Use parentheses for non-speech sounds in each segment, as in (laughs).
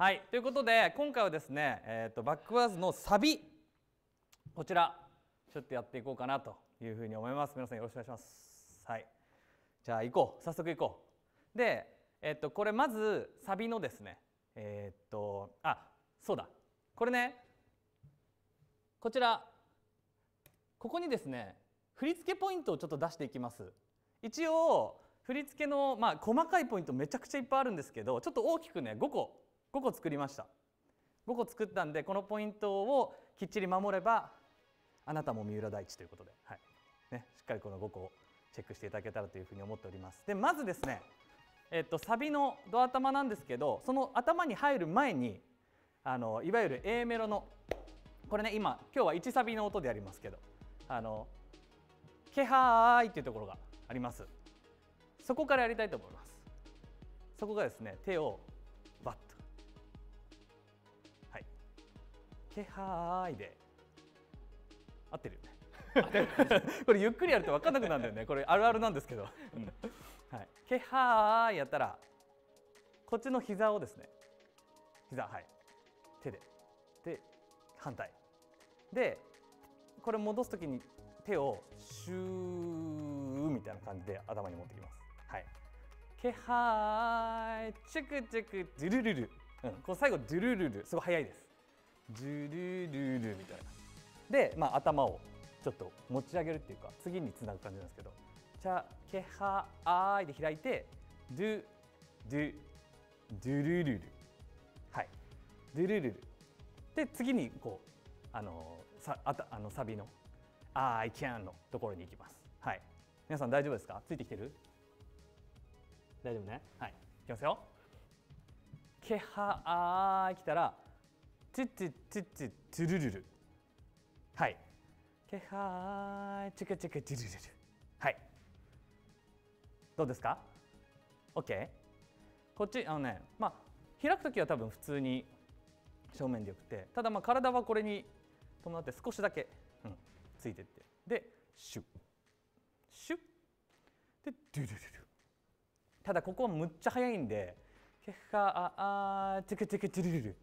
はいということで今回はですね、えーと、バックワーズのサビこちらちょっとやっていこうかなというふうに思います。皆さんよろしくお願いします。はいじゃあ行こう。早速行こう。で、えーと、これまずサビのですねえっ、ー、とあそうだ。これねこちらここにですね振り付けポイントをちょっと出していきます。一応振り付けの、まあ、細かいポイントめちゃくちゃいっぱいあるんですけどちょっと大きくね5個5個作りました。5個作ったんでこのポイントをきっちり守ればあなたも三浦大知ということで、はい。ね、しっかりこの5個をチェックしていただけたらというふうに思っております。でまずですね、えっと、サビのド頭なんですけどその頭に入る前にあのいわゆる A メロのこれね今今日は1サビの音でやりますけどあの「気配」っていうところがあります。そこからやりたいと思います。そこがですね手を気配で。合ってるよね。これゆっくりやると分かんなくなるんだよね。これあるあるなんですけど、うん、はい。気配やったらこっちの膝をですね。膝はい。手で。で反対。でこれ戻す時に手をシューみたいな感じで頭に持ってきます。はい。気配チュクチュクドゥルルル。うん、この最後ドゥルルル。すごい早いです。ドゥルルルみたいな。で、まあ頭をちょっと持ち上げるっていうか次につなぐ感じなんですけど、チャケハアイで開いてドゥドゥドゥルルル。はい。ドゥルルル。で次にこうあのさあたあのサビの I can のところに行きます。はい。皆さん大丈夫ですか？ついてきてる？大丈夫ねはい。いきますよ。けはあ来たら、チッチッチッチッチルルル。はい。けはーチクチクチルルル。はい。どうですか ?OK? こっち、あのね、まあ、開くときは多分普通に正面でよくて、ただまあ体はこれに伴って少しだけ、うん、ついてってでシュッシュッでドゥルルルただここはむっちゃ速いんでケハああテクテクテルルル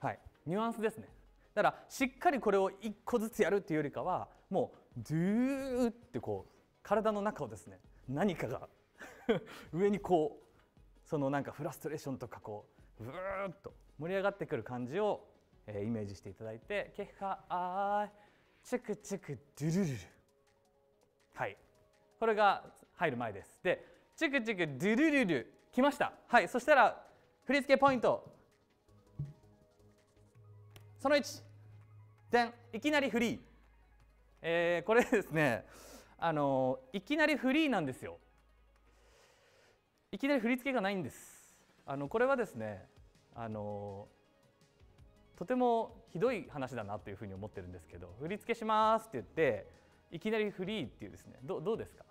はいニュアンスですね。だからしっかりこれを一個ずつやるっていうよりかはもうドゥーってこう体の中をですね何かが (laughs) 上にこうそのなんかフラストレーションとかこうブーッと盛り上がってくる感じを、えー、イメージしていただいて「ケハあーチクチクドゥルルル。はい。これが入る前です。でチクチクドゥルルル。来ました。はい。そしたら振り付けポイント。その1でんいきなりフリー、えー、これですね。あのいきなりフリーなんですよ。いきなり振り付けがないんです。あのこれはですねあのとてもひどい話だなというふうに思ってるんですけど振り付けしますって言っていきなりフリーっていうですね。どどうですか？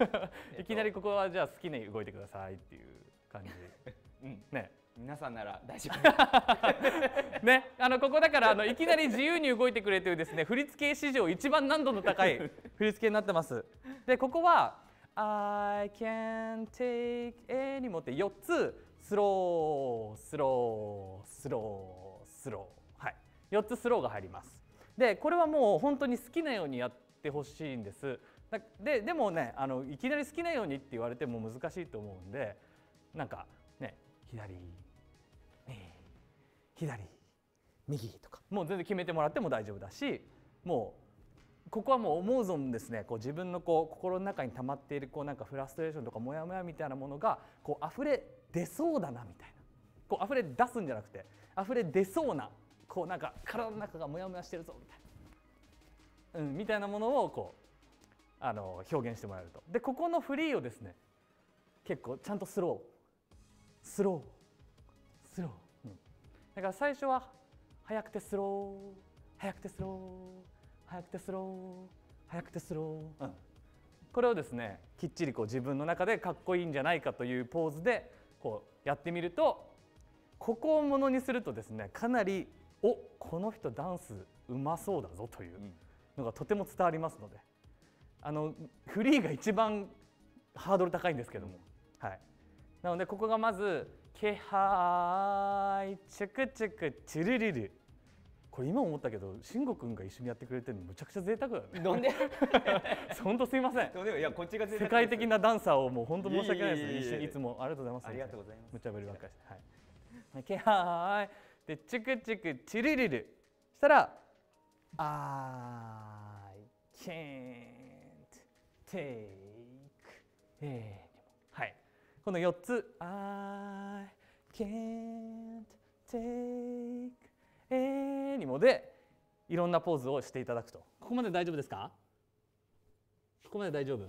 (laughs) いきなりここはじゃあ好きに動いてくださいっていう感じ、うん、ね。皆さんなら大丈夫。(laughs) ねあのここだからあのいきなり自由に動いてくれというですね振り付け史上一番難度の高い (laughs) 振り付けになってます。でここは I can take any もって4つ。スロースロースロースロー、はい、4つスローが入ります。でこれはもう本当に好きなようにやってほしいんです。ででもねあのいきなり好きなようにって言われても難しいと思うんでなんかね左、えー、左右とか。もう全然決めてもらっても大丈夫だしもうここはもう思う存分ですね。こう自分のこう心の中に溜まっているこうなんかフラストレーションとかモヤモヤみたいなものがこう溢れ出そうだなみたいな。こう溢れ出すんじゃなくて溢れ出そうなこうなんか体の中がモヤモヤしてるぞみたいな、うん、みたいなものをこうあの表現してもらえると。でここのフリーをですね結構ちゃんとスロー。スロー。スロー、から最初は速くてスロー速くてスロー速くてスロー速くてスロー、うん、これをですねきっちりこう自分の中でかっこいいんじゃないかというポーズでこうやってみるとここをものにするとですねかなりおこの人ダンスうまそうだぞというのがとても伝わりますのであのフリーが一番ハードル高いんですけども、はい、なのでここがまず「気配チクチクチルリル。これ今思ったけど慎吾君が一緒にやってくれてるのむちゃくちゃ贅沢だね。どんで？(laughs) 本当すいません。いやこっちが世界的なダンサーをもう本当申し訳ないですいつも。ありがとうございます。ありがとうございます。無茶ぶりばっかりしてはい。けはーいでチクチクチルリル。したら I can't take えーはいこの4つ。I can't take えーにもでいろんなポーズをしていただくと。ここまで大丈夫ですか？ここまで大丈夫？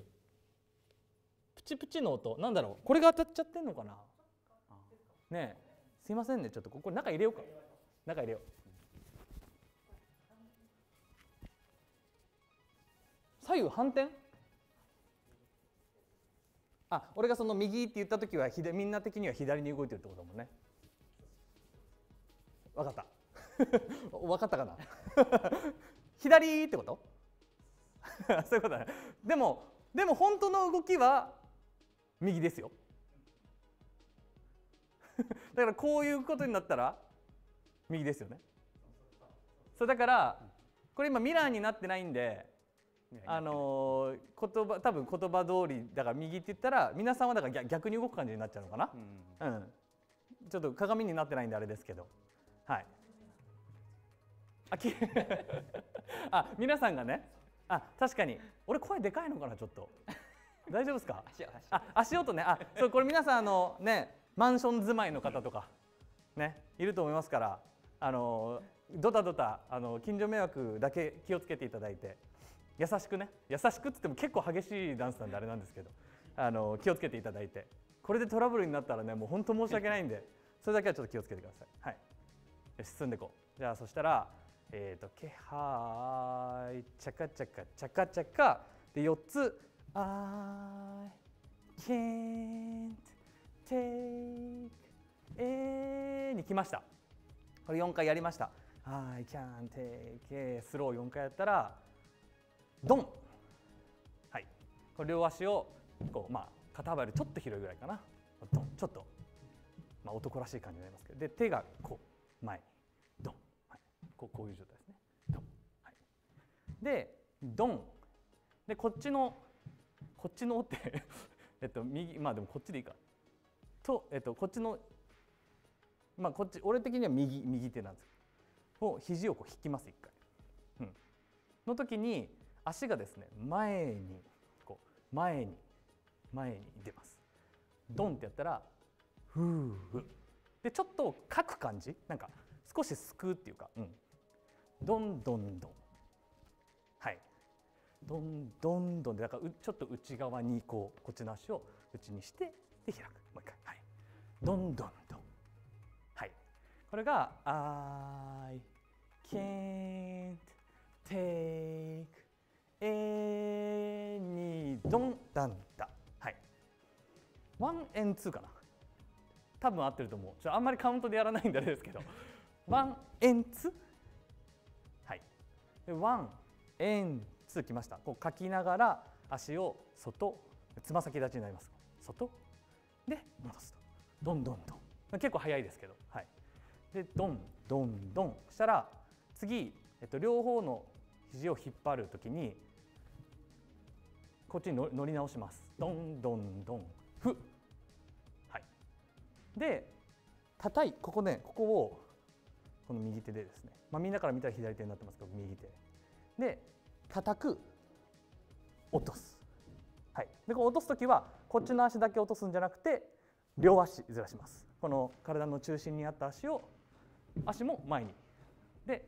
プチプチの音。なんだろう？これが当たっちゃってんのかな？ねえ。すいませんね。ちょっとここ中入れようか。中入れよう。左右反転？あ俺がその右って言った時は左みんな的には左に動いてるってことだもんね。わかった。(laughs) わかったかな？(laughs) 左ってこと？(laughs) そういうことだね。でもでも本当の動きは右ですよ。だからこういうことになったら右ですよね。そうだからこれ今ミラーになってないんであのー言葉多分言葉通りだから右って言ったら皆さんはだから逆逆に動く感じになっちゃうのかな？う、んうん、ちょっと鏡になってないんであれですけど。はい。あき (laughs) あ皆さんがね。あ確かに。俺声でかいのかなちょっと。大丈夫ですか？(laughs) あ足音ね。あそうこれ皆さんあのねマンション住まいの方とか。ねいると思いますから。あのドタドタあの近所迷惑だけ気をつけていただいて優しくね優しくっつっても結構激しいダンスなんであれなんですけどあの気をつけていただいてこれでトラブルになったらねもう本当申し訳ないんでそれだけはちょっと気をつけてください。はい。よし進んでいこう。じゃあそしたらえっ、とけはいチャカチャカチャカチャカで4つ I can't take えに来ました。これ4回やりました。I can't take スロー4回やったらドン。はい。これ両足をこうまあ肩幅よりちょっと広いぐらいかな。ドン。ちょっとまあ男らしい感じになりますけど。で手がこう前。にドン、はい、こうこういう状態ですね。ドン、はい、でドン。でこっちのこっちのって (laughs) えっと右まあでもこっちでいいか。とえっとこっちのまあこっち俺的には右右手なんですを肘をこう引きます一回、うん、の時に足がですね前にこう前に前に出ます。ドンってやったらふうでちょっとかく感じ。なんか少しすくうっていうか、うん、どんどんどんはい。どんどんどんでだからちょっと内側にこうこっちの足を内にしてで開く。もう一回。はい。どんどんどんはい。これが「I can't take any どんだんだ」はい。 one and two かな。多分合ってると思う。ちょあんまりカウントでやらないんであれですけど。ワンエンツはい。でワンエンツきました。こう書きながら足を外つま先立ちになります。外？で戻すと。どんどんどん結構早いですけど。はい。でどんどんどんしたら次、えっと、両方の肘を引っ張るときにこっちに乗り直します。どんどんどんふ。はい。で叩いここねここをこの右手でですね、まあ、みんなから見たら左手になってますけど右手。で叩く落とす。はい。でこう落とす時はこっちの足だけ落とすんじゃなくて両足ずらします。この体の中心にあった足を足も前に。で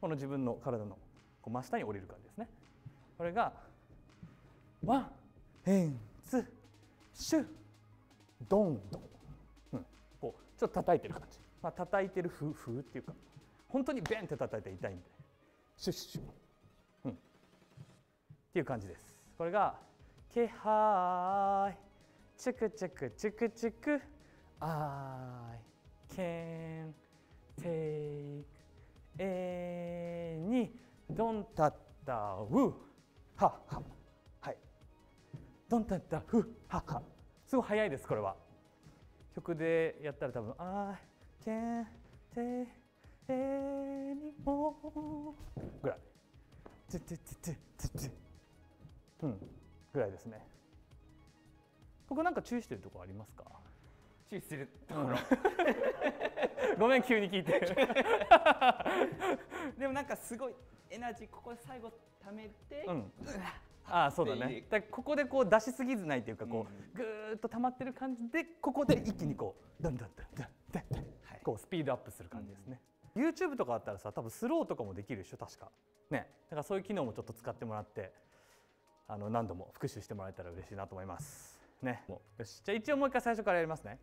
この自分の体のこう真下に降りる感じですね。これがワンエンツシュドン。ドン、うん、こうちょっと叩いてる感じ、まあ叩いてる風風っていうか本当にベンって叩いて痛いんでシュッシュうん。っていう感じです。これが気配チクチクチクチク I can take any ドンタッタウはっははドンタッタフはっはすごい早いですこれは。曲でやったら多分 I can てえにもぐらい。トゥトゥトゥトゥトゥトゥうんぐらいですねここなんか注意してるとこありますか注意するところ、ごめん急に聞いてでもなんかすごいエナジーここで最後貯めて、うんああそうだね。だここでこう出しすぎずないというかこうん。うぐーっと溜まってる感じでここで一気にこうダンダンダンダンダンダンはい。こうスピードアップする感じですね、YouTube とかあったらさ多分スローとかもできるでしょ確か。ね。だからそういう機能もちょっと使ってもらってあの何度も復習してもらえたら嬉しいなと思います。ね。もう。よし。じゃあ一応もう一回最初からやりますね。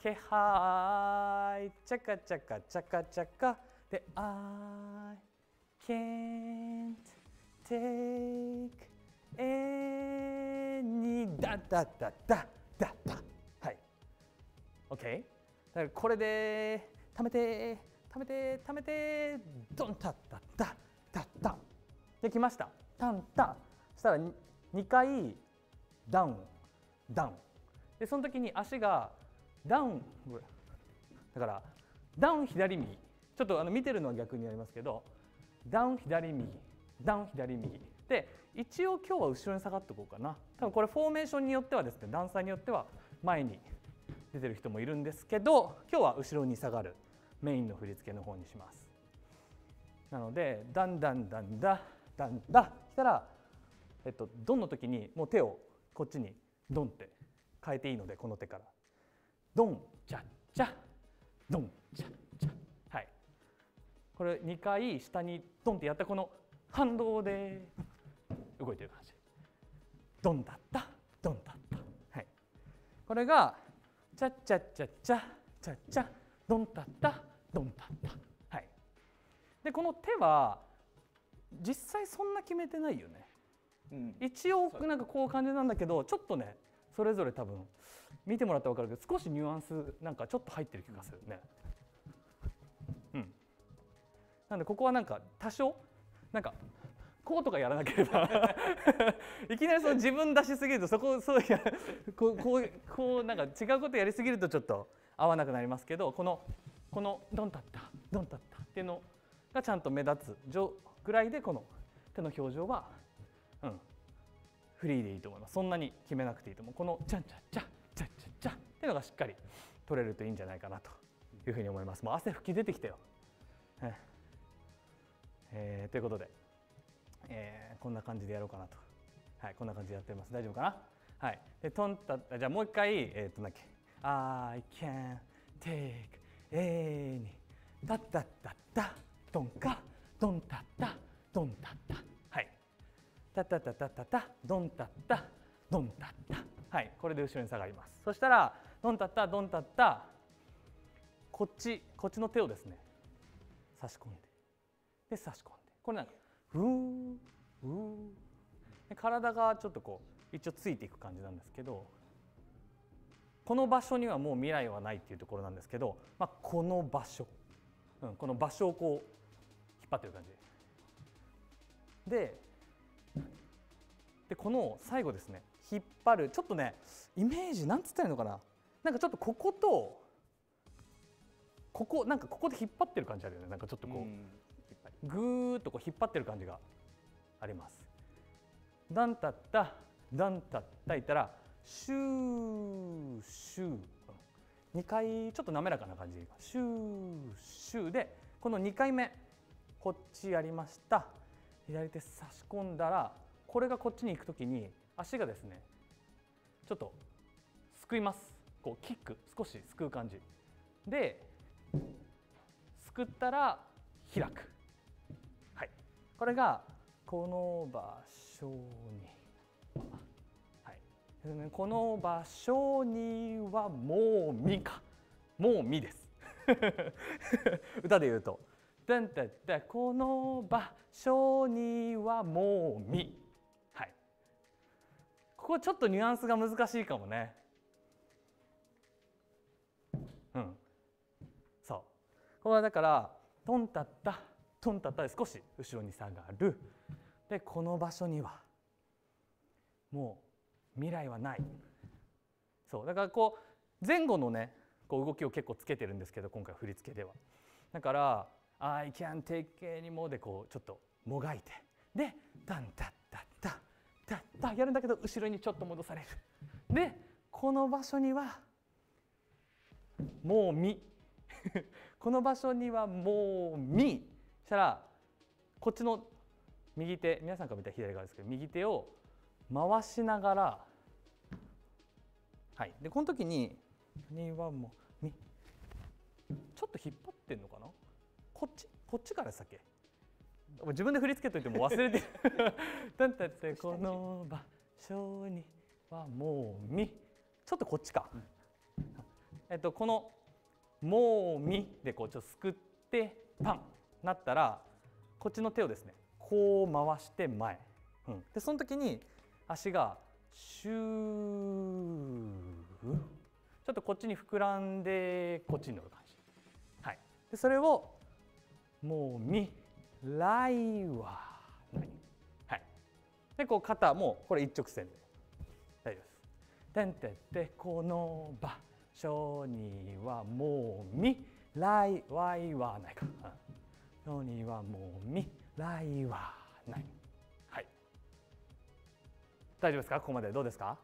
気配チャカチャカチャカチャカ。で I can't take any だだだだだだ。はい。OK だからこれで貯めて貯めて貯めてドンタッタッタッタッタできました。タンタそしたら2回ダウン。ダウン。でその時に足がダウン。だからダウン左右。ちょっとあの見てるのは逆になりますけどダウン左右。ダウン左右。で一応今日は後ろに下がっておこうかな。多分これフォーメーションによってはですね段差によっては前に出てる人もいるんですけど今日は後ろに下がる。メインの振り付けの方にします。なのでだんだんだんだだんだしたらえっとドンの時にもう手をこっちにドンって変えていいのでこの手から。ドンチャッチャ。ドンチャッチャ。はい。これ2回下にドンってやったこの反動で。動いてる感じ。ドンだった。ドンだった。はい。これがチャッチャッチャッチャチャッチャドンタッタドンタッタはい。でこの手は実際そんな決めてないよね。うん。一応なんかこう感じなんだけどちょっとねそれぞれ多分見てもらったら分かるけど少しニュアンスなんかちょっと入ってる気がするね。うん。なんでここはなんか多少なんかこうとかやらなければ。(laughs) いきなりその自分出しすぎるとそこそうやこうこうこうなんか違うことやりすぎるとちょっと合わなくなりますけどこのこのドンタッタドンタッタっていうのがちゃんと目立つじょぐらいでこの手の表情はうん。フリーでいいと思います。そんなに決めなくていいと思う。このチャンチャチャチャチャチャっていうのがしっかり取れるといいんじゃないかなというふうに思います。もう汗吹き出てきたよ、ねえ。ーということで、えーこんな感じでやろうかなと。はいこんな感じでやってます。大丈夫かな？はい。でトンタじゃあもう一回えっ、となんだっけ？I can take any タッタッタッタドンカドンタッタドンタッタ。はい。タッタッタッタッタッタドンタッタドンタッタ。はい。これで後ろに下がります。そしたらドンタッタドンタッタこっちこっちの手をですね差し込んで。で差し込んで。これなんかふーふーで体がちょっとこう一応ついていく感じなんですけどこの場所にはもう未来はないっていうところなんですけど、まあ、この場所、うん、この場所をこう引っ張ってる感じ。ででこの最後ですね。引っ張る。ちょっとねイメージなんつったらいいのかな。なんかちょっとこことここなんかここで引っ張ってる感じあるよね。なんかちょっとこう、うん。ぐーっとこう引っ張ってる感じがあります。ダンタッタダンタッタいったらシューシュー。2回ちょっと滑らかな感じシューシューでこの2回目こっちやりました。左手差し込んだらこれがこっちに行く時に足がですねちょっとすくいます。こうキック少しすくう感じ。ですくったら開く。これがこの場所に。はい。この場所にはもうみか。もうみです。(laughs) 歌で言うと「てんてってこの場所にはもうみ」はい。ここちょっとニュアンスが難しいかもね。うん。そう。ここはだからトンタッタ。トンタッタで少し後ろに下がる。でこの場所にはもう未来はない。そうだからこう前後のねこう動きを結構つけてるんですけど今回振り付けでは。だから「I can take any more」でこうちょっともがいて。で「タンタッタッタッタッタ」やるんだけど後ろにちょっと戻される。で (laughs) この場所にはもうみ。この場所にはもうみ。したらこっちの右手皆さんから見たら左側ですけど右手を回しながらはい。でこの時に「にはもうみ」ちょっと引っ張ってんのかな？こっちこっちからでしたっけ？自分で振り付けといても忘れてる。(laughs) だってこの場所にはもうみ。ちょっとこっちか、えっとこの「もうみ」でこうちょっとすくってパンなったらこっちの手をですねこう回して前、うん、でその時に足がシュー。ちょっとこっちに膨らんでこっちに乗る感じ、はい、でそれをもうみ来はない、はい、でこう肩もこれ一直線で。大丈夫です。てんてってこの場所にはもうみ来来はないか。うん、にはもうみ来はない。はい。大丈夫ですか？ここまでどうですか？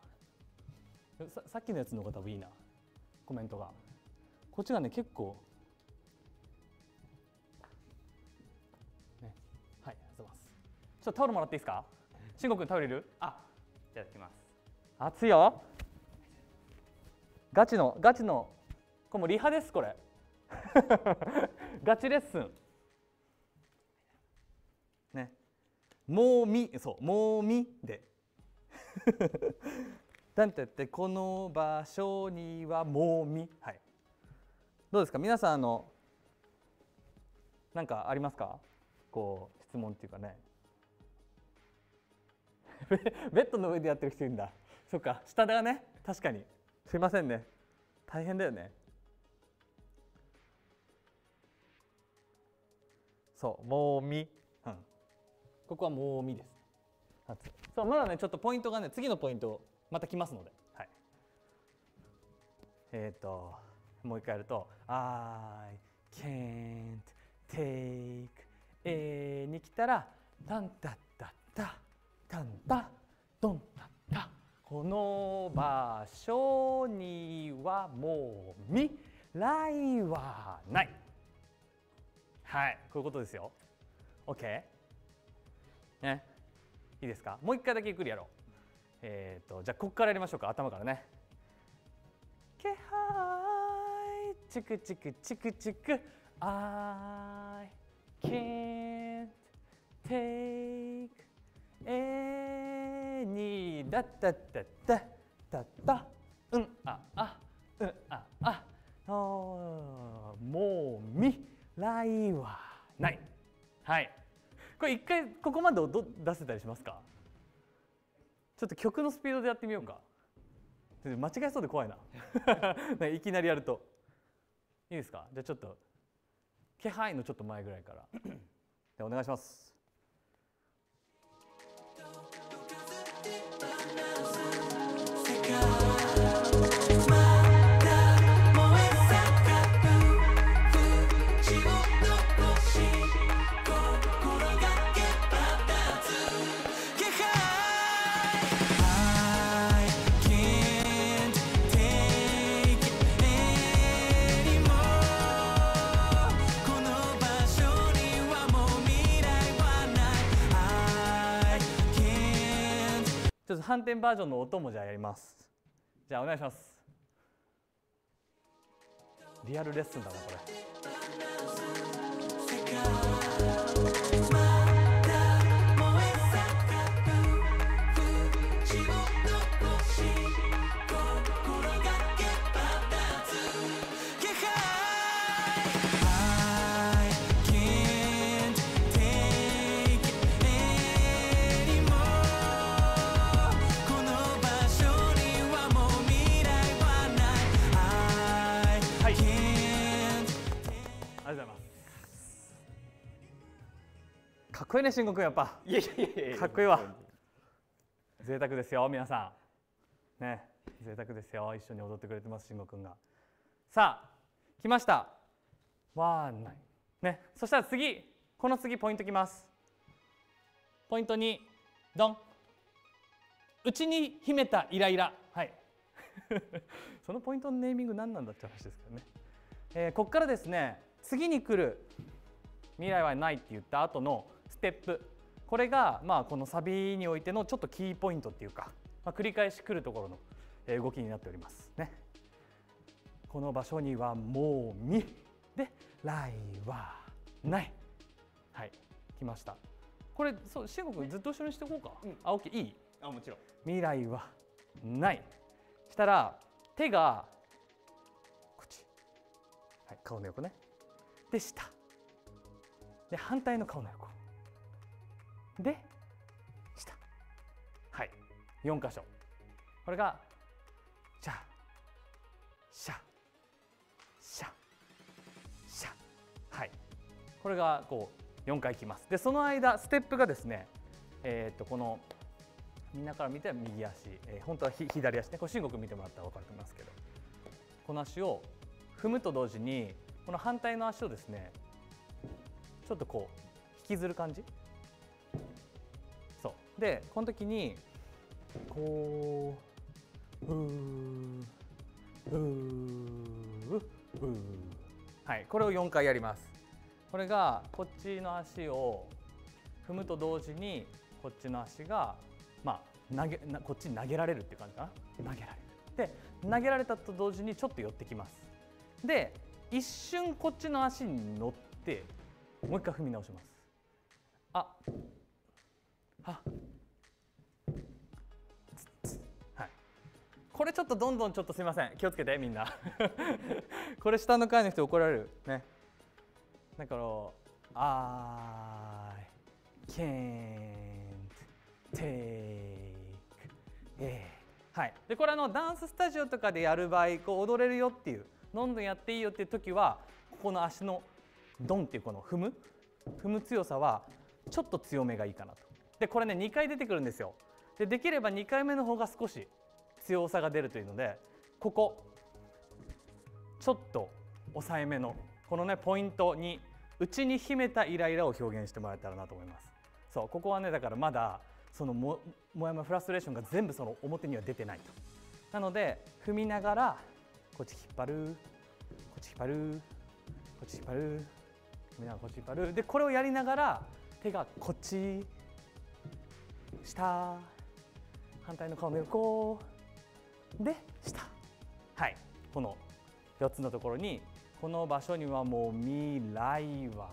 ささっきのやつの方が多分いいな。コメントが。こっちがね結構。ね。はいありがとうございます。ちょっとタオルもらっていいですか？慎吾君タオルいる？あいただきます。熱いよ。ガチのガチのこれもリハですこれ。(laughs) ガチレッスンねもうみそうもうみで。(laughs) だんて言ってこの場所にはもうみ。はい。どうですか？皆さんあのなんかありますか？こう質問っていうかね。(laughs) ベッドの上でやってる人いるんだ。そっか。下がね。確かに。すいませんね。大変だよね。そうもうみ、ここはもうみです。そうまだねちょっとポイントがね次のポイントまた来ますので。はい。えっ、ともう一回やると「I can't take a」に来たら「タンタッタッタタンタドンタッタ」この場所にはもう未来はない。はいこういうことですよ。OK ね。いいですか？もう一回だけゆっくりやろう。えっ、とじゃあここからやりましょうか。頭からね。気配。チクチクチクチク。I can't take any. だったったった。たった。うんああうんああ。もう未来はない。はい。これ一回ここまで音出せたりしますか？ちょっと曲のスピードでやってみようか。間違えそうで怖いな。(laughs) いきなりやると。いいですか？じゃあちょっと気配のちょっと前ぐらいから。(laughs) お願いしますょっと反転バージョンの音もじゃあやります。じゃあお願いします。リアルレッスンだなこれ。かっこいいね慎吾君やっぱ。いやいやいやいや。かっこいいわ。贅沢ですよ皆さん。ね。贅沢ですよ。一緒に踊ってくれてます慎吾君が。さあ来ました。ワンナイね。そしたら次この次ポイントきます。ポイント2ドン。内に秘めたイライラ。はい。(laughs) そのポイントのネーミング何なんだって話ですけどね、えー、ここからですね次に来る未来はないって言った後のステップ。これがまあこのサビにおいてのちょっとキーポイントっていうか、まあ、繰り返し来るところの動きになっておりますね。この場所にはもう未で来はない。はい。来ました。これそう慎吾君ずっと一緒にしておこうか、うん、あオッケー。いい？あもちろん。未来はない。したら手がこっち、はい、顔の横ね。で下。で反対の顔の横で下はい。4箇所。これがシャシャシャシャ。はい。これがこう4回いきます。でその間ステップがですねえー、っとこのみんなから見ては右足、えー、本当は左足ね。これ慎吾君見てもらったら分かると思いますけど。この足を踏むと同時にこの反対の足をですねちょっとこう引きずる感じでこの時にこううううはいこれを4回やります。これがこっちの足を踏むと同時にこっちの足がまあ投げこっちに投げられるっていう感じかな。投げられる。で投げられたと同時にちょっと寄ってきます。で一瞬こっちの足に乗ってもう一回踏み直します。あははい。これちょっとどんどんちょっとすみません。気をつけてみんな。(laughs) これ下の階の人怒られる？ね。だから「I can't take it」はい、でこれあのダンススタジオとかでやる場合こう踊れるよっていうどんどんやっていいよっていう時はここの足のドンっていうこの踏む？踏む強さはちょっと強めがいいかなと。でこれね2回出てくるんですよ。でできれば2回目の方が少し強さが出るというのでここちょっと抑えめのこのねポイントに内に秘めたイライラを表現してもらえたらなと思います。そうここはねだからまだそのももやもやフラストレーションが全部その表には出てないと。なので踏みながらこっち引っ張るこっち引っ張るこっち引っ張る踏みながらこっち引っ張る。でこれをやりながら手がこっち下反対の顔の横で下はい。この4つのところにこの場所にはもう未来は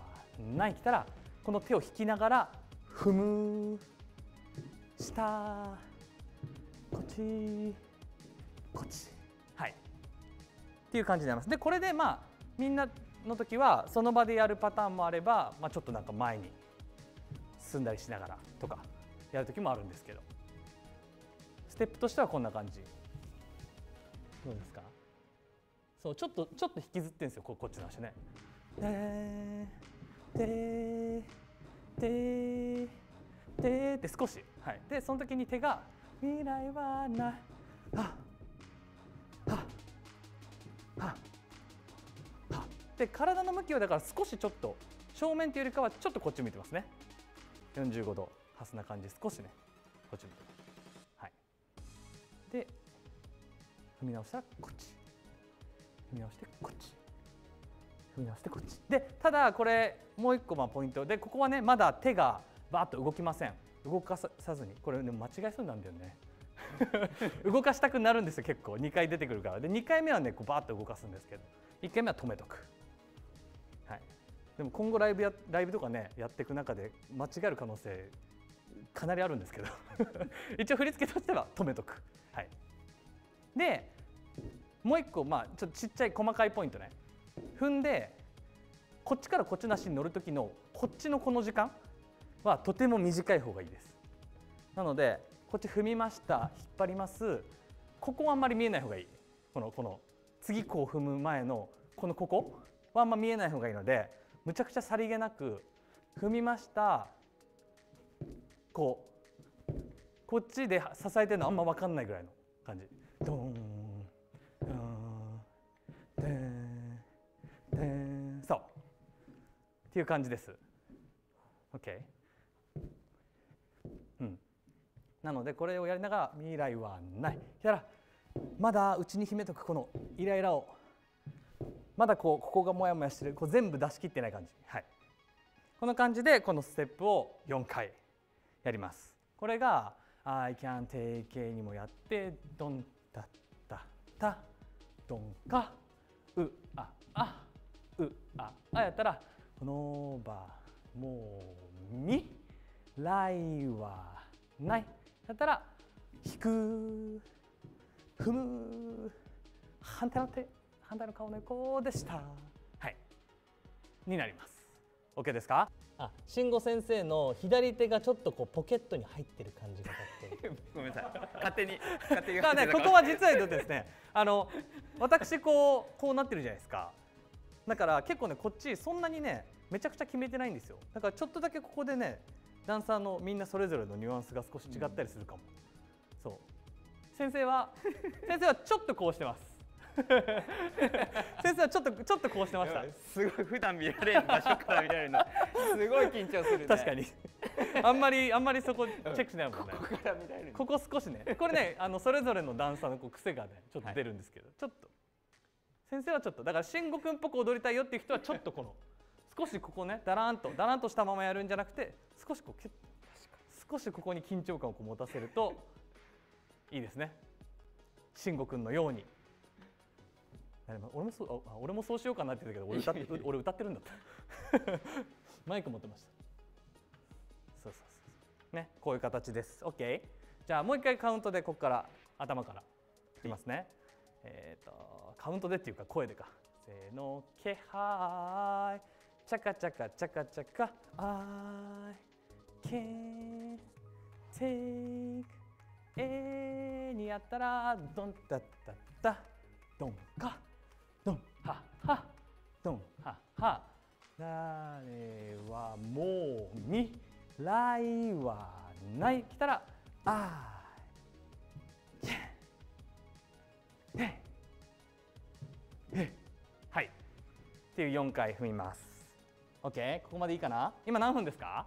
ない来たらこの手を引きながら踏む。下こっち。こっち。はい。っていう感じになります。でこれでまあみんなの時はその場でやるパターンもあれば、まあ、ちょっとなんか前に進んだりしながらとかやる時もあるんですけど。ステップとしてはこんな感じ。どうですか？そうちょっとちょっと引きずってんですよ。ここっちの足ね。ででででって少し、はい、でその時に手が「未来はない」ははははで体の向きはだから少しちょっと正面というよりかはちょっとこっち向いてますね。45度。はすな感じ少しねこっち向てはい。で踏み直したらこっち。踏み直してこっち。踏み直してこっち。でただこれもう一個まあポイント。でここはねまだ手がバーッと動きません。動かさずに。これね間違いそうなんだよね。(laughs) 動かしたくなるんですよ結構。2回出てくるから。で2回目はねこうバーッと動かすんですけど。1回目は止めとく。はい。でも今後ライブやライブとかねやっていく中で間違える可能性かなりあるんですけど。(laughs) 一応振り付けとしては止めとく。はい、でもう一個まあちょっとちっちゃい細かいポイントね。踏んでこっちからこっちの足に乗る時のこっちのこの時間はとても短い方がいいです。なのでこっち踏みました引っ張ります。ここはあんまり見えない方がいい。このこの次こう踏む前のこのここはあんま見えない方がいいのでむちゃくちゃさりげなく踏みました。こう。こっちで支えてるのあんま分かんないぐらいの感じ。ドーン。ドーンデンデンそう。っていう感じです。OK うん。なのでこれをやりながら未来はない。したらまだ内に秘めとくこのイライラを。まだこうここがモヤモヤしてる。こう全部出し切ってない感じ。はい。この感じでこのステップを4回。やります。これが I can take にもやってドンタッタッタドンカうああうああやったらこの場もうみ来はない。だったら引く。踏む。反対の手反対の顔の横でした。はい。になります。OK ですか？あ慎吾先生の左手がちょっとこうポケットに入ってる感じがかって。(laughs) ごめんなさい。勝手に勝手にねここは実はですねあの私こうこうなってるじゃないですか。だから結構ねこっちそんなにねめちゃくちゃ決めてないんですよ。だからちょっとだけここでねダンサーのみんなそれぞれのニュアンスが少し違ったりするかも、そう。先生は先生はちょっとこうしてます (laughs) 先生はちょっとちょっとこうしてました。すごい普段見られる場所から見られるの。(laughs) すごい緊張するね。確かに。(laughs) あんまりあんまりそこチェックしないもんね。ここから見られる。のここ少しね。これねあのそれぞれのダンサーのこう癖がねちょっと出るんですけど、ちょっと。先生はちょっとだから慎吾君っぽく踊りたいよっていう人はちょっとこの少しここねだらんとだらんとしたままやるんじゃなくて少しこうキュッ少しここに緊張感をこう持たせるといいですね。慎吾君のように俺もそうあ俺もそうしようかなって言ったけど俺歌って俺歌ってるんだった。(laughs) マイク持ってました。そうそうそうねこういう形です。OK じゃあもう一回カウントでここから頭から。いきますね。えっ、とカウントでっていうか声でか。せーの気配チャカチャカチャカチャカ。I can take えにやったらドンタッタッタドンカドンハハドン。ハハ誰はもう未来はない。来たら。あはい。っていう4回踏みます。OK ここまでいいかな？今何分ですか？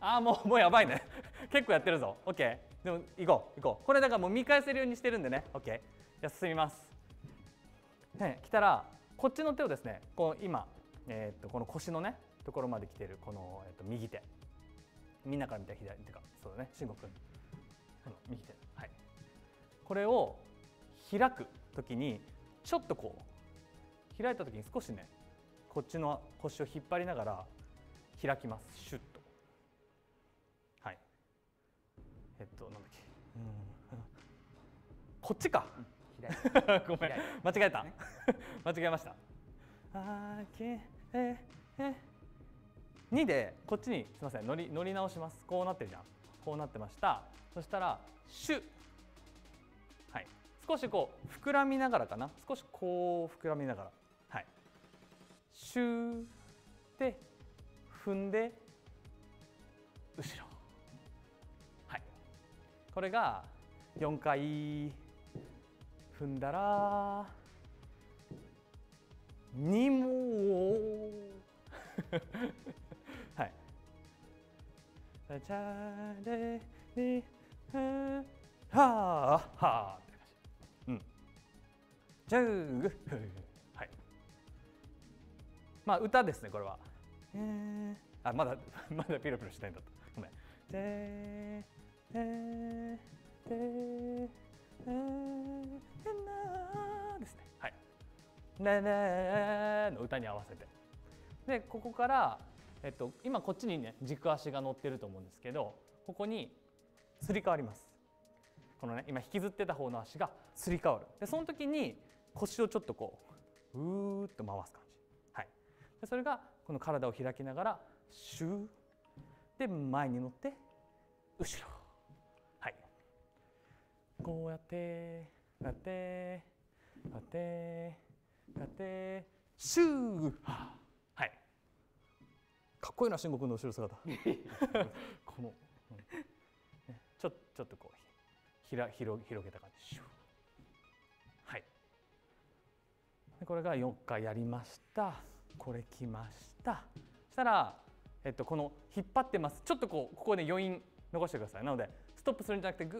あーもうもうやばいね。(laughs) 結構やってるぞ。OK でも行こう行こう。これだからもう見返せるようにしてるんでね。OK じゃあ進みますね来たらこっちの手をですねこう今、えー、とこの腰のねところまで来てるこの、えー、と右手。みんなから見た左手かそうだね慎吾君この右手。はい。これを開く時にちょっとこう開いた時に少しねこっちの腰を引っ張りながら開きます。シュッと。はい。えっとなんだっけ。うん。こっちか。左 (laughs) ごめん。間違えた。(laughs) 間違えました。あけええ2でこっちにすみません乗り乗り直します。こうなってるじゃん。こうなってました。そしたらシュはい。少しこう膨らみながらかな。少しこう膨らみながら。はい。シューで踏んで後ろ。はい。これが4回踏んだらにも (laughs) はい。チャレリはあはあって感じうん。ジュー。はい。まあ歌ですねこれは。えー。あまだ (laughs) まだピロピロしたいんだったごめん。でででなですねはいねねの歌に合わせてでここから、えっと、今こっちにね軸足が乗ってると思うん。ですけどここにすり替わりますこのね今引きずってた方の足がすり替わるでその時に腰をちょっとこううーっと回す感じはいでそれがこの体を開きながらシューで前に乗って後ろこうやってやってやってやってシューはい。かっこいいな慎吾君の後ろ姿。(laughs) この、うん。ね、ちょちょっとこうひら広広げた感じ。シュー。はい。でこれが4回やりました。これきました。したら、えっと、この引っ張ってます。ちょっとこうここで余韻残してください。なのでストップするんじゃなくてぐ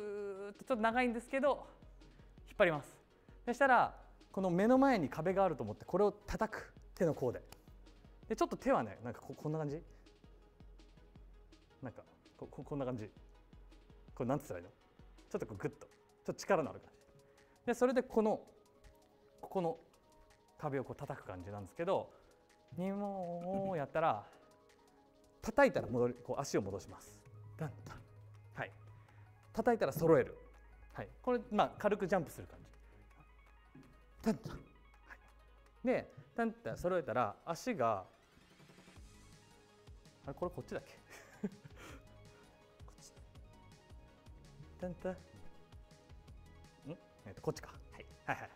ーっとちょっと長いんですけど引っ張ります。そしたらこの目の前に壁があると思ってこれを叩く手の甲で。でちょっと手はねなんかここんな感じ。なんかこここんな感じ。これなんつったらいいの？ちょっとこうグッと。ちょっと力のある感じ。でそれでこのここの壁をこう叩く感じなんですけどにもやったら叩いたら戻りこう足を戻します。ダンダン。叩いたら揃える。はい。これまあ軽くジャンプする感じ。ダンダン。はい。でダンダン揃えたら足があれこれこっちだっけ？(laughs) こっちダンダン。ん？えっとこっちか。はい。はいはい。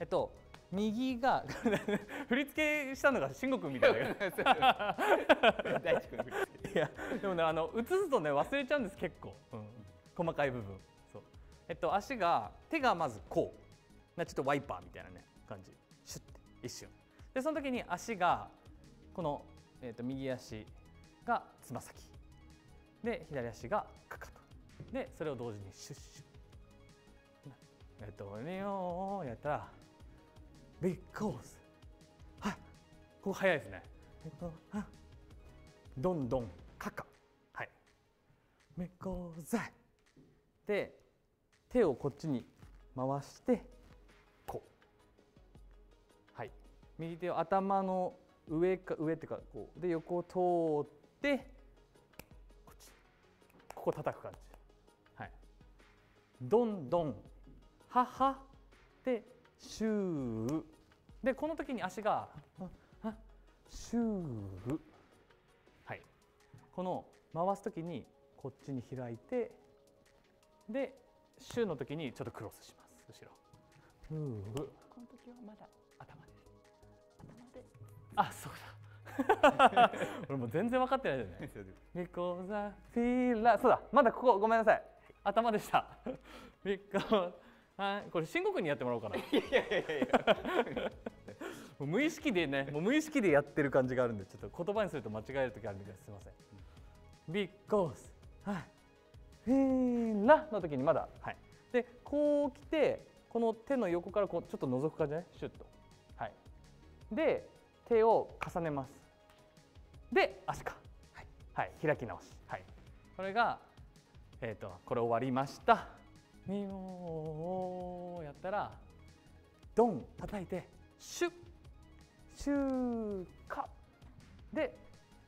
えっと右が (laughs) 振り付けしたのが慎吾君みたいな。(laughs) 大地君いやでもねあの映すとね忘れちゃうんです結構、うん、細かい部分。そう。えっと足が手がまずこう。なちょっとワイパーみたいなね感じ。シュッて一瞬。でその時に足がこの、えっと右足がつま先。で左足がかかと。でそれを同時にシュッシュッ。えっとねよーやったら because はいここ早いですね。えっとどんどんかか。はい。めこざい。で手をこっちに回してこう。はい。右手を頭の上か上っていうかこう。で横を通ってこっち。ここ叩く感じ。はい。どんどんはは。でシュー。でこの時に足がシュー。はい。この回す時にこっちに開いてでシューの時にちょっとクロスします後ろ。ふーこの時はまだ。頭で。す頭で。あそうだ。(laughs) 俺もう全然分かってないよねそうです Because I feel like そうだ。まだここごめんなさい。頭でした。Because はいこれ慎吾君にやってもらおうかな。いやいやいやいや。(laughs) もう無意識でねもう無意識でやってる感じがあるんでちょっと言葉にすると間違える時あるんですいません。Because はいフィーラの時にまだはい。でこう来てこの手の横からこうちょっと覗く感じね。シュッと。はい。で手を重ねます。で足か。はい、はい、開き直しはい。これがえっ、とこれ終わりました。におーやったらドン叩いてシュッ。シューカ。で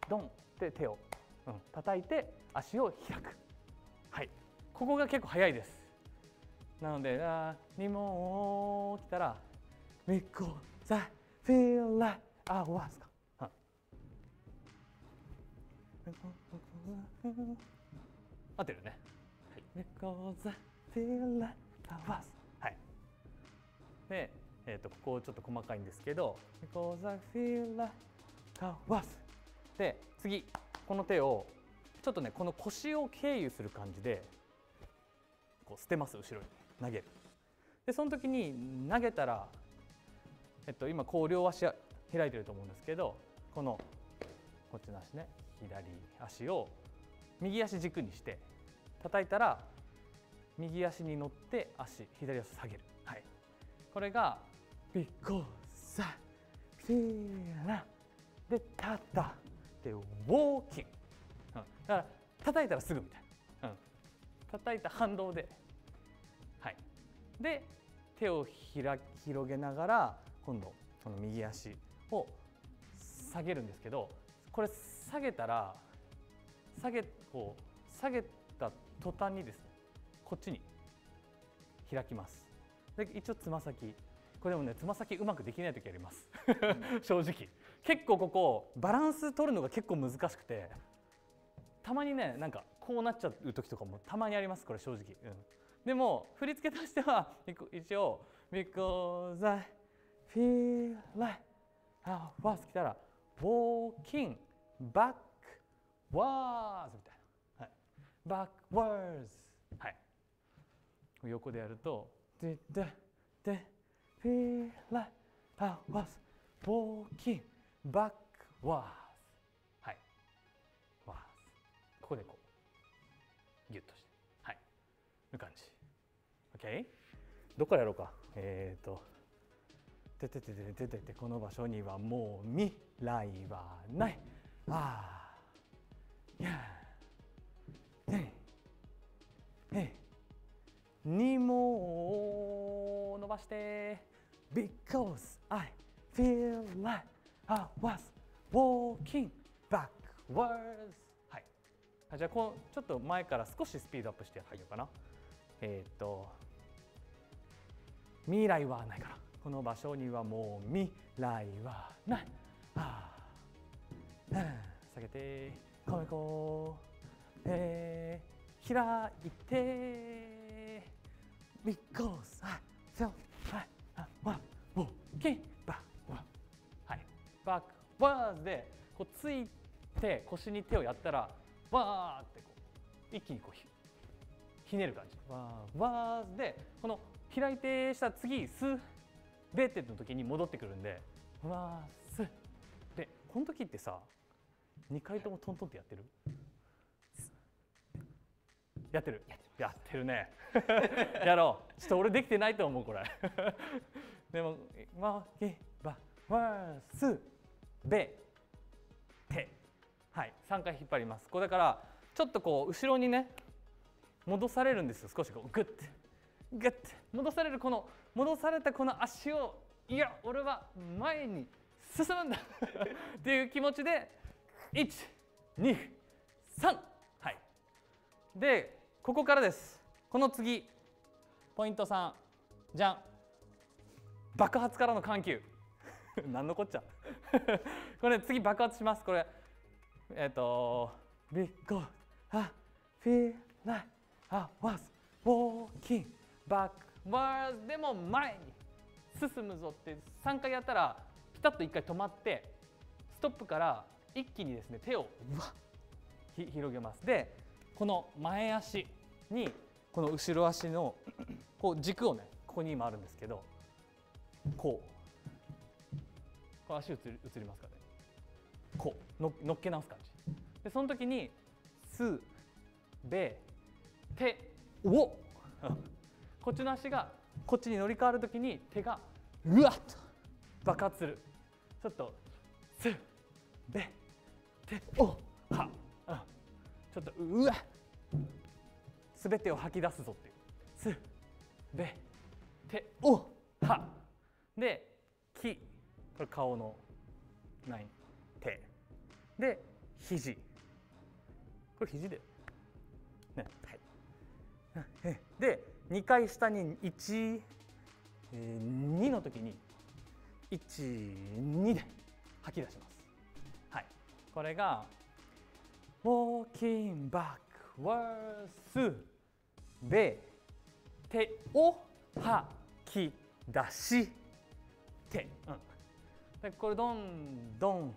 ドン。って手を、うん、叩いて足を開く。ここが結構早いです。なので「あーにも来たら「Because I feel like I was」か、合ってるね。はい、Because I feel like I was はい。で、えー、とここちょっと細かいんですけど Because I feel like I was で次この手をちょっとねこの腰を経由する感じでこう捨てます後ろに投げる。でその時に投げたら、えっと、今こう両足開いてると思うんですけどこのこっちの足ね左足を右足軸にして叩いたら右足に乗って足左足下げる、はい、これが「because I feel like」で「た。た」で「walking」うん、だから叩いたらすぐみたいな、叩いた反動で。はい。で手を開広げながら今度この右足を下げるんですけどこれ下げたら下げこう下げた途端にですねこっちに開きます。で一応つま先。これでもねつま先うまくできない時あります。(laughs) 正直。結構ここバランス取るのが結構難しくてたまにねなんかこうなっちゃう時とかもたまにありますこれ正直、うん、でも振り付けとしては一応「Because I feel like I was」来たら「Walking backwards」みたいな、はい、backwards はい。横でやると「ででで feel like I was walking バックワーズはい。ワーズここでこう。いう感じ。OK どっからやろうか？えっ、ー、とてててててててこの場所にはもう未来はない。ああいやねえにも伸ばして。Because I feel like I was walking backwards はい。じゃあこうちょっと前から少しスピードアップしてやってみようかな、えっ、ー、と未来はないから。この場所にはもう未来はない。ああ下げて。こめこえー、開いて。because I felt I was walking back はい。バックワーズでこうついて腰に手をやったらわーってこう一気にこうひひねる感じ。わー。わーでこの開いてした次スベっての時に戻ってくるんでわースでこの時ってさ2回ともトントンってやってる？やってる。やってる。ね。(laughs) やろう。ちょっと俺できてないと思うこれ。(laughs) でも「わけばわす。べて」はい3回引っ張ります。これだからちょっとこう後ろにね戻されるんですよ少しこうグッてグッて。戻されるこの戻されたこの足をいや俺は前に進むんだ。(laughs) っていう気持ちで123はい。でここからです。この次ポイント3じゃん。爆発からの緩急。(laughs) 何のこっちゃ。(laughs) これ、次爆発します。これえっ、ー、と Because I feel like I was walking backwards でも前に進むぞって3回やったらピタッと1回止まってストップから一気にですね手をうわ広げます。でこの前足にこの後ろ足のこう軸をねここに今あるんですけどこう。これ足映り映りますかね。こう。ののっけ直す感じ。でその時に「す」「べ」「て」「お」(laughs) こっちの足がこっちに乗り換わる時に手がうわっと爆発する。ちょっと「す」「べ」「て」「お」「は」ちょっとうわすべてを吐き出すぞっていう「す」「べ」「て」「お」「は」で「き」これ顔のナイン手。で肘。これ肘で。ねはい (laughs) で2回下に12の時に12で吐き出します。はい。これが Walking backwards で手を吐き出してうん。でこれどんどん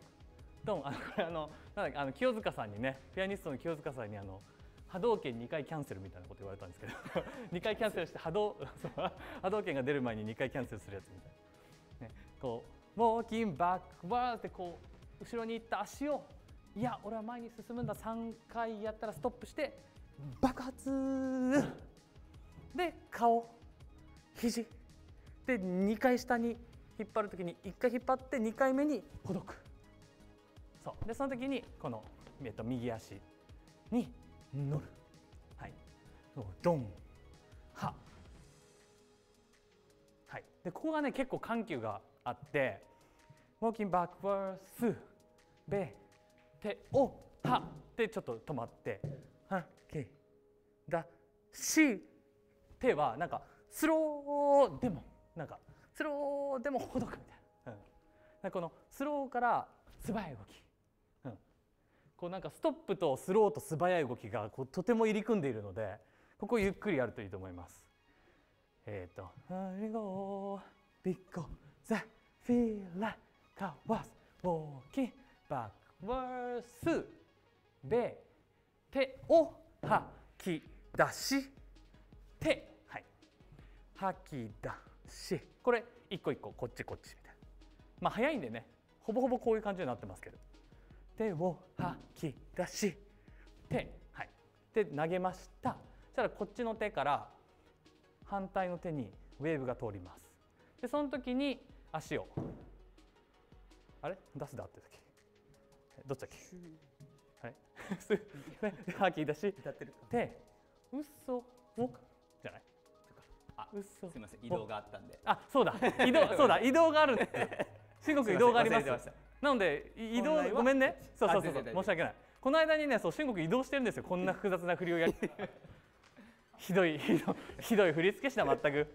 どん。あのこれあのなんだっけあの清塚さんにねピアニストの清塚さんにあの波動拳2回キャンセルみたいなこと言われたんですけど。(laughs) 2回キャンセルして波動 (laughs) 波動拳が出る前に2回キャンセルするやつみたいな、ね、こうウォーキンバックワーってこう後ろに行った足をいや俺は前に進むんだ。3回やったらストップして爆発。で顔肘。で2回下に引っ張る時に1回引っ張って2回目にほどく。そう。でその時にこの、えっと、右足に乗る。はい。ドン。は。はい。でここがね結構緩急があってウォーキングバックワースベテオハでちょっと止まってはけだし手はなんかスローでもなんかスローでもほどくみたいな,、うん、このスローから素早い動き。こうなんかストップとスローと素早い動きがこうとても入り組んでいるのでここゆっくりやるといいと思います。えっ、ー、と「I go because I feel like I was walking backwards」で手を吐き出し。てはい。吐き出し。これ一個一個。こっちこっちみたいな。まあ早いんでね。ほぼほぼこういう感じになってますけど。手を吐き出し手はい。で投げました。そしたらこっちの手から反対の手にウェーブが通ります。でその時に足を。あれ？出すだって時どっちだっけ？はい。(laughs) 吐き出し歌ってる。手。嘘を。じゃない？あ嘘。すみません。移動があったんで。あそうだ。移動そうだ。移動があるんで。すよ中国移動がありますなのでい移動ごめんね。そうそうそうそう。申し訳ない。この間にねそう中国移動してるんですよ。こんな複雑な振りをやり (laughs) ひどいひどいひどい振り付けした全く。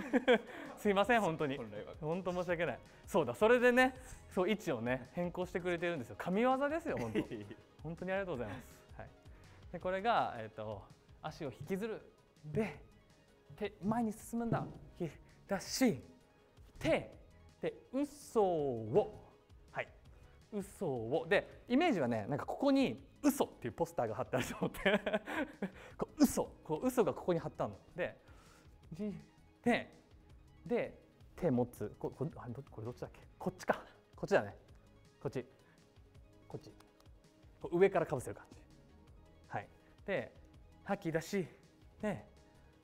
(laughs) すいません本当に。本当申し訳ない。そうだそれでねそう位置をね変更してくれてるんですよ。神業ですよ本当。本当にありがとうございます。はい、でこれが、えー、と足を引きずる。で手前に進むんだ。引き出し。手。で嘘をはい嘘を。でイメージはねなんかここに嘘っていうポスターが貼ってあると思って。(laughs) こう嘘。こう嘘がここに貼ったの。でじで手持つ。ここあどこれどっちだっけ？こっちか。こっちだね。こっち。こっち。こ上からかぶせる感じ。はい、で吐き出し。で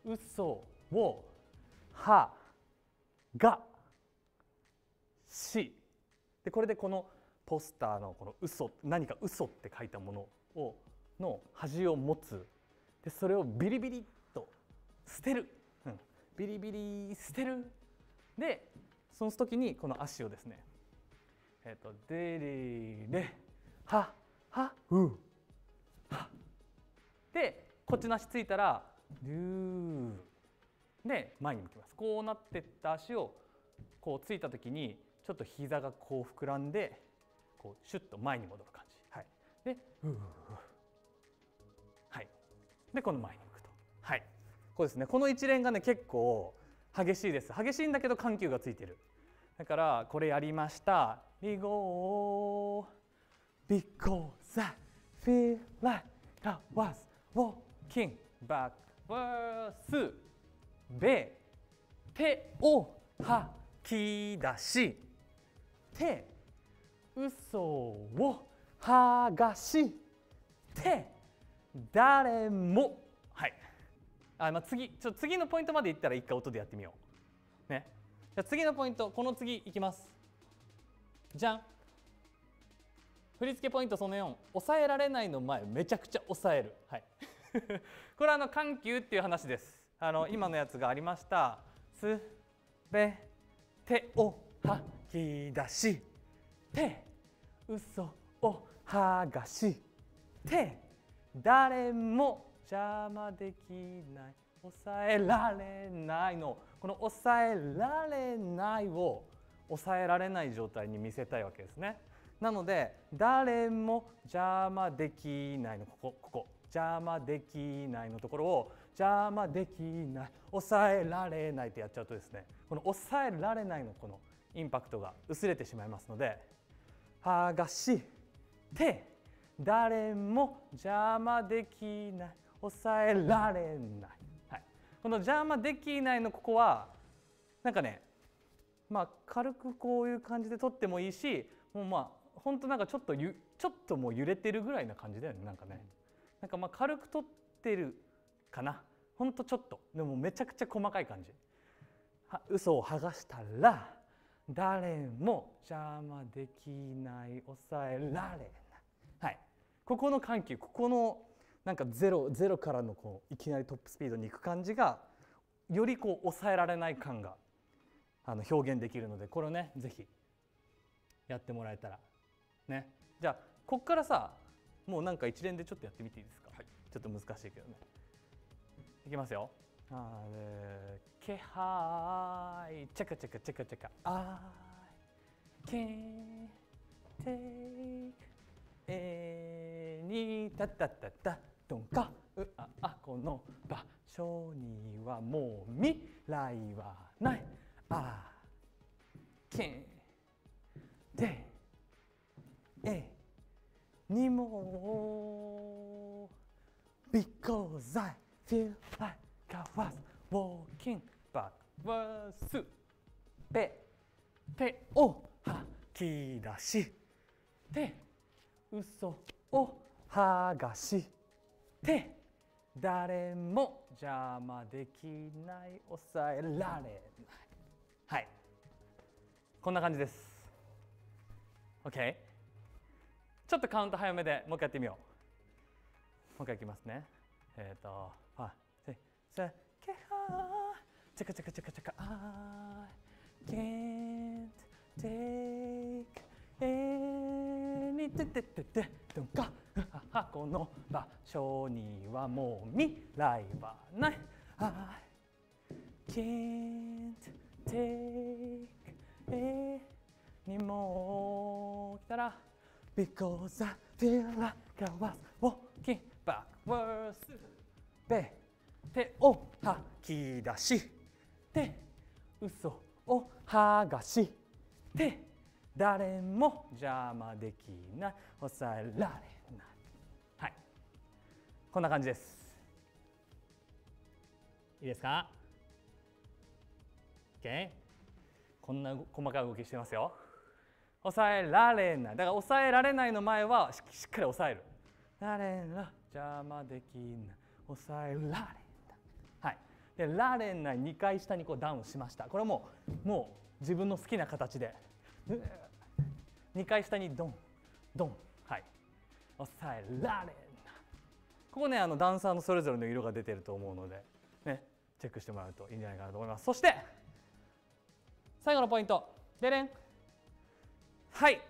嘘をはがし。でこれでこのポスターのこの嘘何か嘘って書いたものをの端を持つ。でそれをビリビリっと捨てる、うん、ビリビリ捨てる。でその時にこの足をですねえっ、とデリレははうは。でこっちの足ついたらルー。で前に向きます。こうなってった足をこうついた時にちょっと膝がこう膨らんでこうシュッと前に戻る感じ。はい。でうーはい。でこの前に向くと。はい。こうですね。この一連がね結構激しいです。激しいんだけど緩急がついてる。だからこれやりました「We go because I feel like I was walking backwards」で手を吐き出し手嘘を剥がして誰も。はい。あ、まあ、次ちょ次のポイントまでいったら一回音でやってみよう。ね。じゃ次のポイントこの次いきます。じゃん。振り付けポイントその4抑えられないの前めちゃくちゃ抑える。はい。(laughs) これはあの緩急っていう話です。あの今のやつがありました。すべてを吐き出して嘘を剥がして誰も邪魔できない抑えられないの。この抑えられないを抑えられない状態に見せたいわけですね。なので誰も邪魔できないの。ここここ。邪魔できないのところを邪魔できない抑えられないってやっちゃうとですねこの抑えられないのこのインパクトが薄れてしまいますので剥がして誰も邪魔できない抑えられない、はい、この邪魔できないのここはなんかねまあ軽くこういう感じで取ってもいいしもうまあ本当なんかちょっとゆちょっともう揺れてるぐらいな感じだよねなんかね。なんかまあ軽く取ってるかな。ほんとちょっとでもめちゃくちゃ細かい感じ。は嘘を剥がしたら誰も邪魔できない抑えられない。はい。ここの緩急ここのなんかゼロゼロからのこういきなりトップスピードに行く感じがよりこう抑えられない感があの表現できるのでこれをねぜひやってもらえたら。ね。じゃあこっからさもうなんか一連でちょっとやってみていいですか、ちょっと難しいけどね。いきますよあれ気配チェカチェカチェカチェカ I can't take any タタタタドンかうああこの場所にはもう未来はない I can't take any more because I feel like Was walking backwards. 手手を吐き出し。て嘘を剥がし。て誰も邪魔できない抑えられない。はい。こんな感じです。OK ちょっとカウント早めでもう一回やってみよう。もう一回いきますね。えっ、ー、とはいせせけはチャカチャカチャカチャカ I can't take any ててててどんかこの場所にはもう未来はない I can't take any more 来たら Because I feel like I was walking backwards で手を吐き出して嘘を剥がして誰も邪魔できない抑えられない。はい。こんな感じです。いいですか？OK こんな細かい動きしてますよ。抑えられない。だから抑えられないの前はしっかり抑える。られな邪魔できない。抑えられないはいでられない2回下にこうダウンしました。これももう自分の好きな形で。2回下にドンドン。はい。抑えられなここねあのダンサーのそれぞれの色が出てると思うのでねチェックしてもらうといいんじゃないかなと思います。そして最後のポイント。でれん。はい。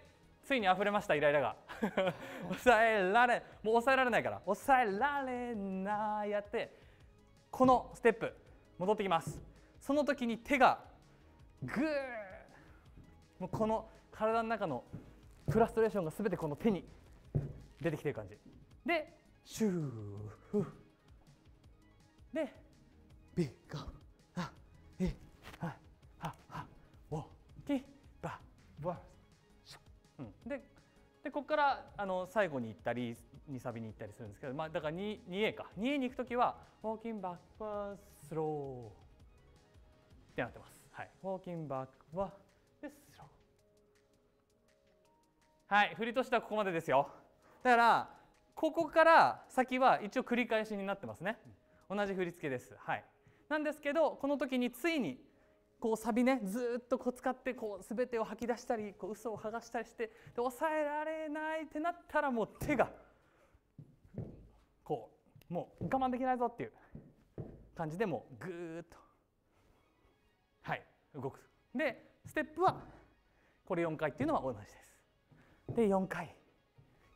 ついに溢れましたイライラが。(laughs) 抑えられもう抑えられないから。抑えられなやってこのステップ戻ってきます。その時に手がグーもうこの体の中のフラストレーションが全てこの手に出てきてる感じ。でシューフでビッグあえはははウォキババうん、ででここからあの最後に行ったり2サビに行ったりするんですけど、まあ、だから 2, 2A か 2A に行く時は「ウォーキンバックはスロー」ってなってます。はい、ウォーキンバックはでスロー。はい振りとしてはここまでですよ。だからここから先は一応繰り返しになってますね。同じ振り付けです。はい、なんですけどこの時についにこうサビねずっとこう使ってこう全てを吐き出したりこう嘘を剥がしたりしてで抑えられないってなったらもう手がもう我慢できないぞっていう感じでもうぐーっとはい動くでステップはこれ4回っていうのは同じですで4回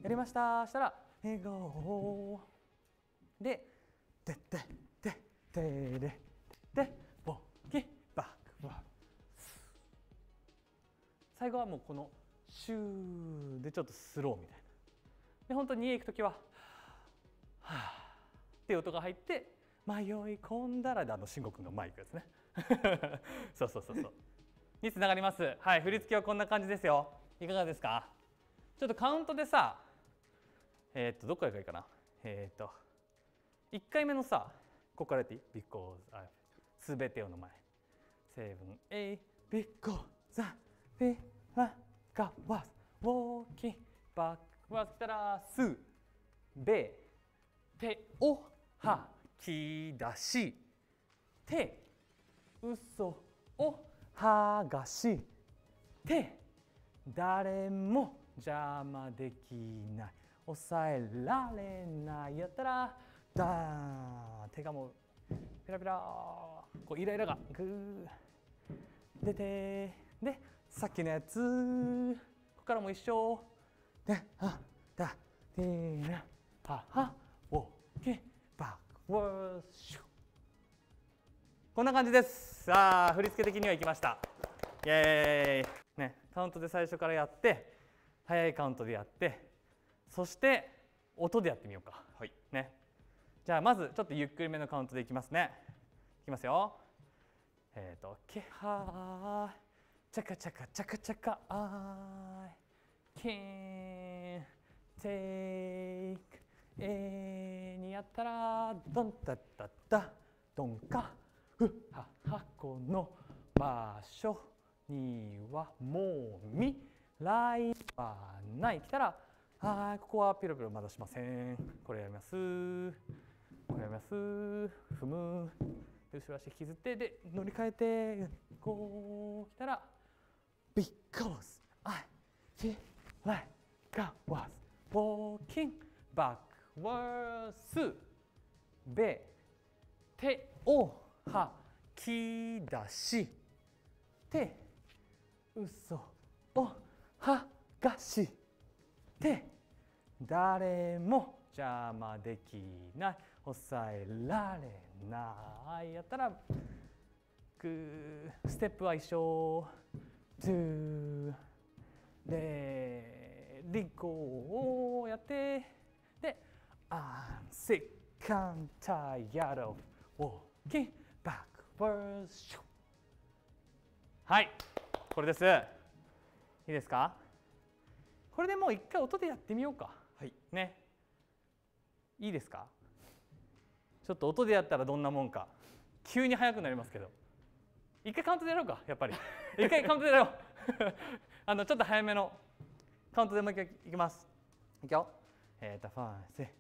やりましたしたら笑顔でででででででボキバックバ最後はもうこのシューでちょっとスローみたいなで本当に家行く時ははあっていう音が入って迷い込んだらであの慎吾君がマイクですね。(laughs) そうそうそうそう。につながります。はい振り付けはこんな感じですよ。いかがですか？ちょっとカウントでさえー、っとどこからがいいかな？えー、っと1回目のさここからやっていい ?because I すべてをの前。Seven eight because I feel like I was walking backwards 来たらすべ手を吐き出し。て嘘を剥がし。て誰も邪魔できない。抑えられない。やったらダーン。手がもうペラペラ。こうイライラがグー。出てでさっきのやつ。ここからも一緒。であだてな。ははおけ。バックワーシュこんな感じです。さあ振り付け的にはいきました。イエーイ。ねカウントで最初からやって早いカウントでやってそして音でやってみようか。はい。ね。じゃあまずちょっとゆっくりめのカウントでいきますね。いきますよ。えっ、ー、と気配チャカチャカチャカチャカ I can take えにやったらドンタッタッタドンカふははこの場所にはもう未ライはない。来たらはいここはピロピロまだしません。これやります。これやります。踏む。後ろ足引きずってで乗り換えてこう。来たら Because I feel like I was walking back backwards べ手を吐き出し。て嘘を剥がし。て誰も邪魔できない。抑えられない。やったらグーステップは一緒。to でリゴをやって。Sick and tired of walking backwards はいこれです。いいですか？これでもう一回音でやってみようか。はい。ね。いいですか？ちょっと音でやったらどんなもんか。急に速くなりますけど。一回カウントでやろうかやっぱり。(laughs) 一回カウントでやろう。(laughs) あのちょっと早めの。カウントでもう一回いきます。いくよ。えーとファンセ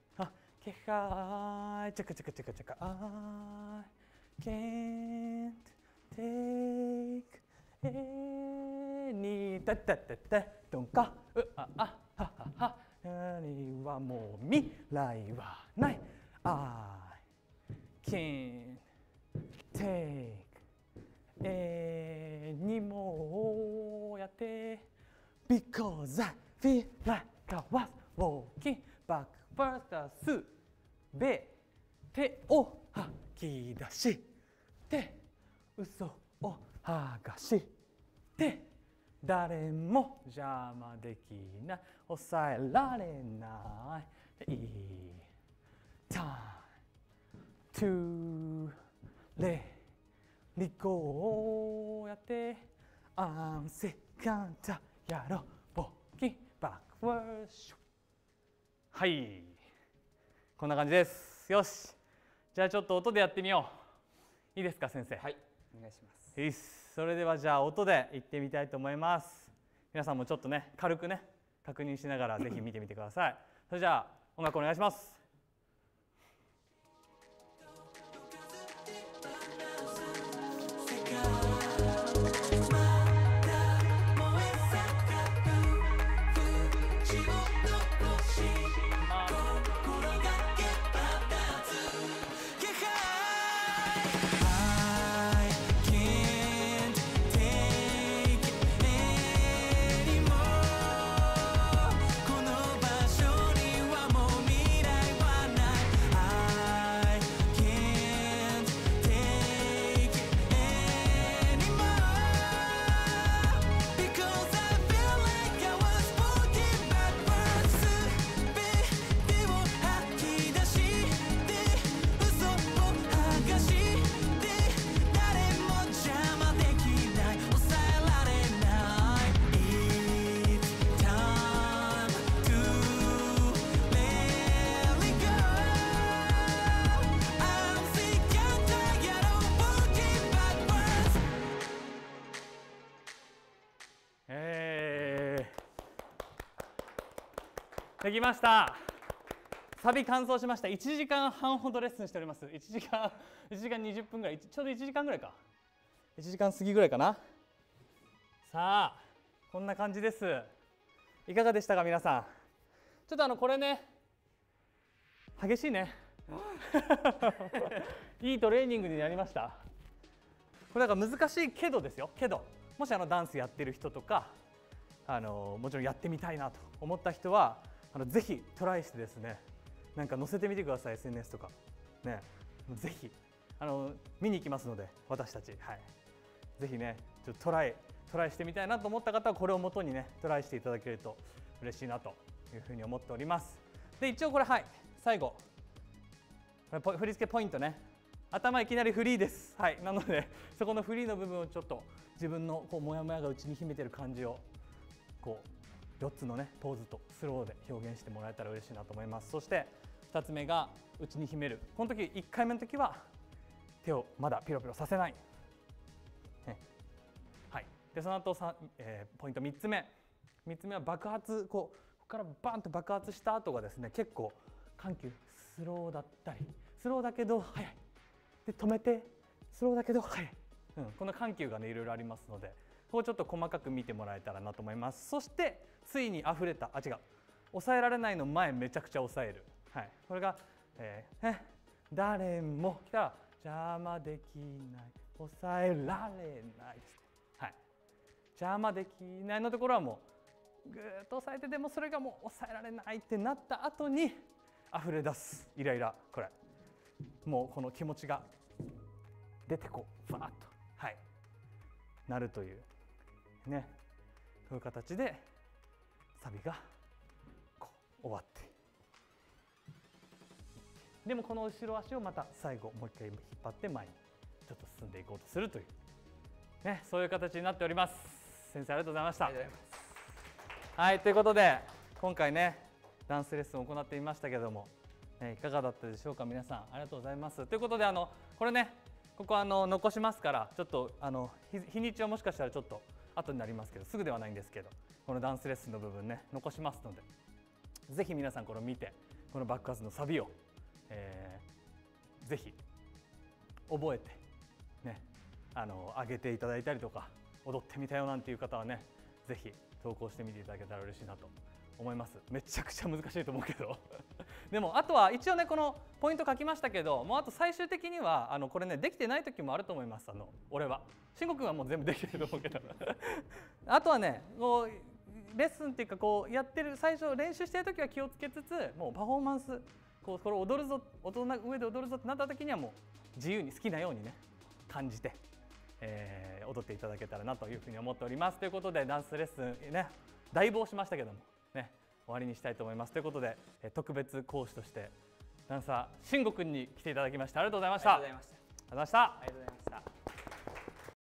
あけはーいチャカチャカチャカチャカあ can't take any たたたたどんかうああははは何はもう未来はない I can't take any more やって because I feel like I was walking back backwards すべてを吐き出して嘘を剥がして誰も邪魔できない抑えられないいい time to let it go やって I'm sick and tired of walking backwards はい。こんな感じです。よし。じゃあちょっと音でやってみよう。いいですか先生？はい。お願いします。いいっすそれではじゃあ音で言ってみたいと思います。皆さんもちょっとね軽くね確認しながらぜひ見てみてください。それじゃあ音楽お願いしますできました。サビ完走しました。1時間半ほどレッスンしております。1時間1時間20分ぐらい。ちょうど1時間ぐらいか。1時間過ぎぐらいかな。さあこんな感じです。いかがでしたか皆さん？ちょっとあのこれね激しいね。(laughs) いいトレーニングになりました。これなんか難しいけどですよ。けどもしあのダンスやってる人とかあのもちろんやってみたいなと思った人はあのぜひトライしてですねなんか載せてみてください SNS とか。ね。ぜひ。あの見に行きますので私たち。はい。ぜひねちょっとトライトライしてみたいなと思った方はこれをもとにねトライしていただけると嬉しいなというふうに思っております。で一応これはい。最後。これ振り付けポイントね。頭いきなりフリーです。はい。なのでそこのフリーの部分をちょっと自分のこうモヤモヤが内に秘めてる感じをこう4つのねポーズとスローで表現してもらえたら嬉しいなと思います。そして2つ目が内に秘める。この時1回目の時は手をまだピロピロさせない、ね。はい、でその後さ、えーポイント3つ目。3つ目は爆発こうここからバンと爆発した後がですね結構緩急スローだったりスローだけど速い。で止めてスローだけど速い、うん、この緩急がねいろいろありますのでここちょっと細かく見てもらえたらなと思います。そしてついに溢れたあ違う。抑えられないの前めちゃくちゃ抑える。はい。これが、えーえ誰も来た。ら邪魔できない。抑えられないですねはい。邪魔できないのところはもうぐーっと抑えてでもそれがもう抑えられないってなった後に溢れ出すイライラ。これ。もうこの気持ちが出てこうバーッと。はい。なるという。ねそういう形でサビがこう終わって。でもこの後ろ足をまた最後もう一回引っ張って前にちょっと進んでいこうとするという。ねそういう形になっております。先生ありがとうございました。ありがとうございます。はいということで今回ねダンスレッスンを行ってみましたけども、ね、いかがだったでしょうか？皆さんありがとうございます。ということであのこれねここあの残しますからちょっとあの日日にちはもしかしたらちょっと後になりますけどすぐではないんですけどこのダンスレッスンの部分ね残しますのでぜひ皆さんこれを見てこのバックハズのサビを、えーぜひ覚えてねあの上げていただいたりとか踊ってみたよなんていう方はねぜひ投稿してみていただけたら嬉しいなと思います。めちゃくちゃ難しいと思うけど。(laughs) でもあとは一応ねこのポイント書きましたけどもうあと最終的にはあのこれねできてない時もあると思います。あの俺は。慎吾君はもう全部できてると思うけど。(laughs) あとはねこうレッスンっていうかこうやってる最初練習してる時は気をつけつつもうパフォーマンスこうこれ踊るぞ音の上で踊るぞってなった時にはもう自由に好きなようにね感じて、えー踊っていただけたらなというふうに思っております。ということでダンスレッスンねだいぶ押しましたけども。終わりにしたいと思います。ということで、えー特別講師としてダンサー慎吾くんに来ていただきましてありがとうございました。ありがとうございました。ありがとうございました。ありがとうございました